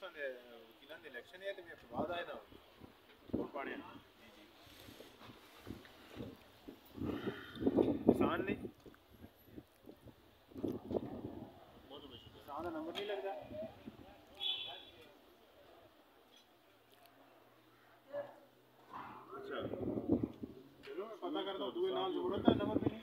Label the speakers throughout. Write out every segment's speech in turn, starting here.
Speaker 1: ਪਾਕਿਸਤਾਨ ਦੇ ਵਕੀਲਾਂ ਦੇ ਇਲੈਕਸ਼ਨ ਹੈ ਤੇ ਮੈਂ ਫਵਾਦ ਆਇਆ ਨਾ
Speaker 2: ਵੋਟ ਪਾਣੇ ਆ।
Speaker 1: ਕਿਸਾਨ ਨੇ
Speaker 2: ਬਹੁਤ ਮੁਸ਼ਕਿਲ
Speaker 1: ਕਿਸਾਨ ਦਾ ਨੰਬਰ ਨਹੀਂ ਲੱਗਦਾ
Speaker 2: ਅੱਛਾ
Speaker 1: ਚਲੋ ਮੈਂ ਪਤਾ ਕਰਦਾ ਹੂੰ ਦੂਏ ਨਾਲ ਜੋੜੋ ਤਾਂ ਨੰਬਰ ਵੀ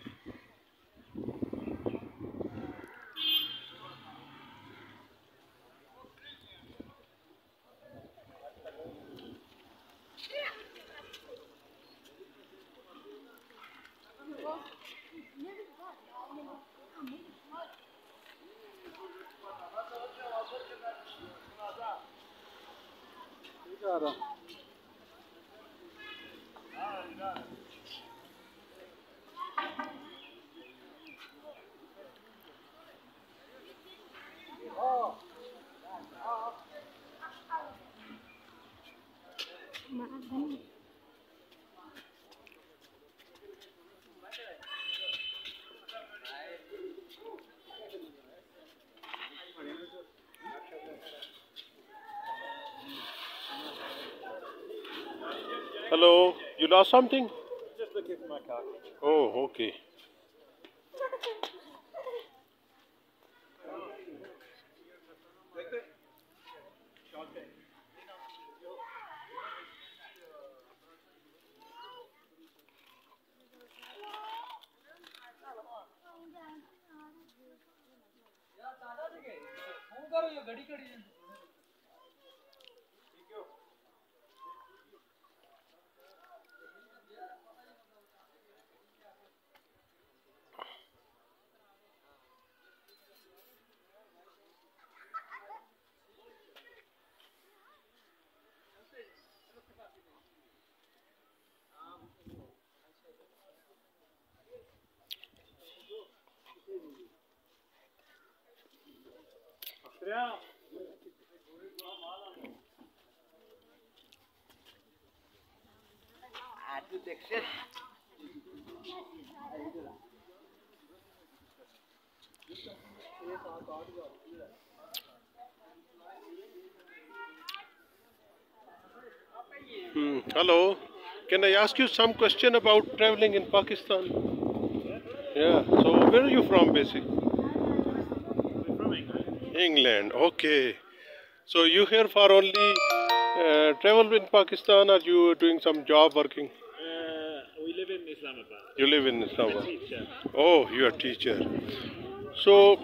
Speaker 1: Got him.
Speaker 3: Hello, you lost something?
Speaker 1: Just looking for my car.
Speaker 3: Oh, okay. Hmm. Hello, can I ask you some question about traveling in Pakistan? Yeah. So where are you from, basically?
Speaker 2: England.
Speaker 3: Okay. So you here for only uh, travel in Pakistan, or you doing some job working?
Speaker 2: Uh, we live in Islamabad.
Speaker 3: You live in
Speaker 2: I'm a
Speaker 3: Islamabad.
Speaker 2: teacher.
Speaker 3: Oh, you are teacher. So,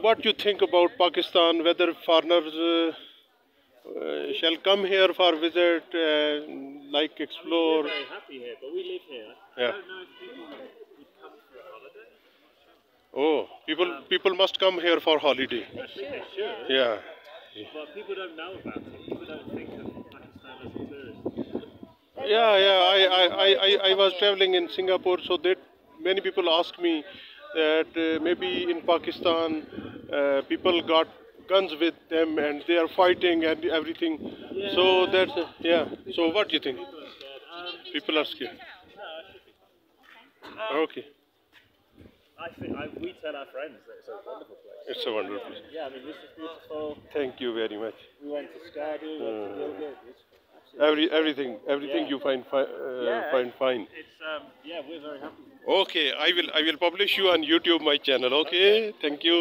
Speaker 3: what you think about Pakistan? Whether foreigners uh, uh, shall come here for visit, uh, like explore?
Speaker 2: We're very happy here, but we live here.
Speaker 3: Yeah.
Speaker 2: I don't know if people would come for a holiday.
Speaker 3: Oh, people people must come here for holiday.
Speaker 2: They should,
Speaker 3: Yeah.
Speaker 2: but people don't know about it. People don't think of Pakistan as a tourist.
Speaker 3: Yeah, yeah. I, I, I, I, I was traveling in Singapore, so that many people ask me that uh, maybe in Pakistan uh, people got guns with them and they are fighting and everything.
Speaker 2: Yeah.
Speaker 3: So that's uh, yeah. So what do you think?
Speaker 2: People are scared. Um,
Speaker 3: People are scared.
Speaker 2: no, I be fine. Um,
Speaker 3: Okay,
Speaker 2: I think I, we tell our friends that it's a wonderful place.
Speaker 3: it's a wonderful place.
Speaker 2: Yeah, I mean this is beautiful.
Speaker 3: Thank you very much.
Speaker 2: We went to Skardu, we went to Gilgit. It's
Speaker 3: Every everything everything
Speaker 2: Yeah.
Speaker 3: you find fi- uh,
Speaker 2: Yeah.
Speaker 3: find fine.
Speaker 2: It's um yeah, we're very happy.
Speaker 3: Okay, I will I will publish you on YouTube my channel. Okay, thank you.